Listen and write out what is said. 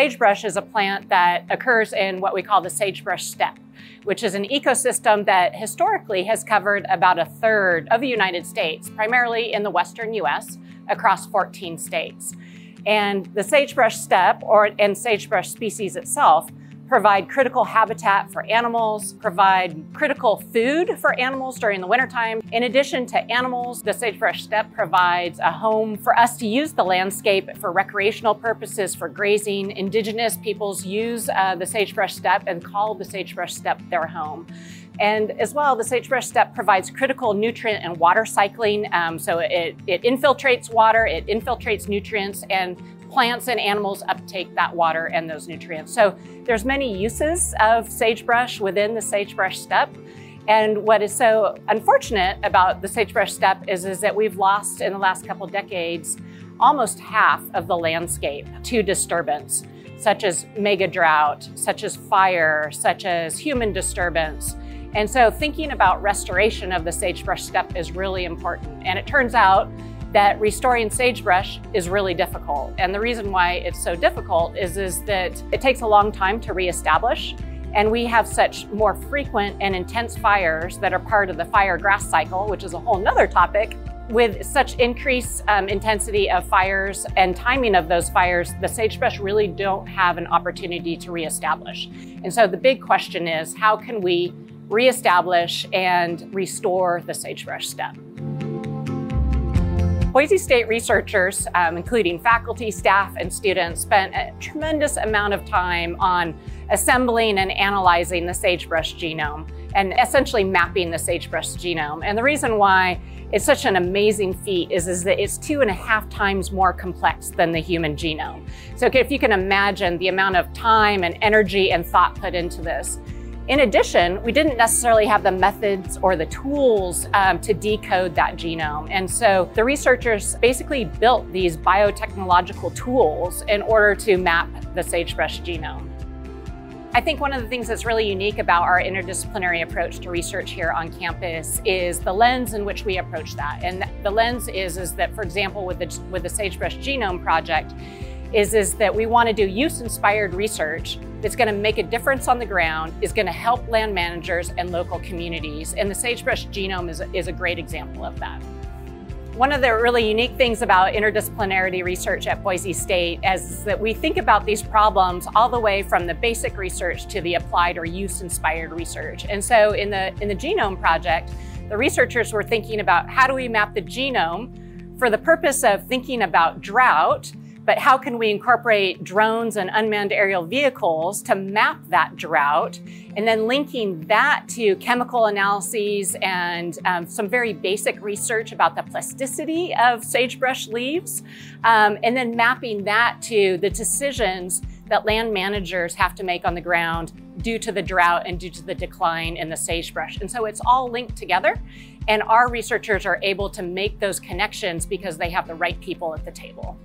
sagebrush is a plant that occurs in what we call the sagebrush steppe, which is an ecosystem that historically has covered about a third of the United States, primarily in the western US, across 14 states. And the sagebrush steppe, or and sagebrush species itself, provide critical habitat for animals, provide critical food for animals during the wintertime. In addition to animals, the sagebrush steppe provides a home for us to use the landscape for recreational purposes, for grazing. Indigenous peoples use uh, the sagebrush steppe and call the sagebrush steppe their home. And as well, the sagebrush steppe provides critical nutrient and water cycling. Um, so it, it infiltrates water, it infiltrates nutrients, and plants and animals uptake that water and those nutrients. So there's many uses of sagebrush within the sagebrush steppe. And what is so unfortunate about the sagebrush steppe is, is that we've lost in the last couple decades almost half of the landscape to disturbance, such as mega drought, such as fire, such as human disturbance. And so thinking about restoration of the sagebrush steppe is really important. And it turns out that restoring sagebrush is really difficult. And the reason why it's so difficult is, is that it takes a long time to reestablish. And we have such more frequent and intense fires that are part of the fire grass cycle, which is a whole nother topic. With such increased um, intensity of fires and timing of those fires, the sagebrush really don't have an opportunity to reestablish. And so the big question is, how can we reestablish and restore the sagebrush steppe? Boise State researchers, um, including faculty, staff, and students, spent a tremendous amount of time on assembling and analyzing the sagebrush genome and essentially mapping the sagebrush genome. And the reason why it's such an amazing feat is, is that it's two and a half times more complex than the human genome. So if you can imagine the amount of time and energy and thought put into this, in addition, we didn't necessarily have the methods or the tools um, to decode that genome. And so the researchers basically built these biotechnological tools in order to map the sagebrush genome. I think one of the things that's really unique about our interdisciplinary approach to research here on campus is the lens in which we approach that. And the lens is, is that, for example, with the, with the Sagebrush Genome Project, is, is that we want to do use-inspired research that's going to make a difference on the ground, is going to help land managers and local communities. And the sagebrush genome is, is a great example of that. One of the really unique things about interdisciplinarity research at Boise State is that we think about these problems all the way from the basic research to the applied or use-inspired research. And so in the, in the Genome Project, the researchers were thinking about how do we map the genome for the purpose of thinking about drought but how can we incorporate drones and unmanned aerial vehicles to map that drought and then linking that to chemical analyses and um, some very basic research about the plasticity of sagebrush leaves, um, and then mapping that to the decisions that land managers have to make on the ground due to the drought and due to the decline in the sagebrush. And so it's all linked together. And our researchers are able to make those connections because they have the right people at the table.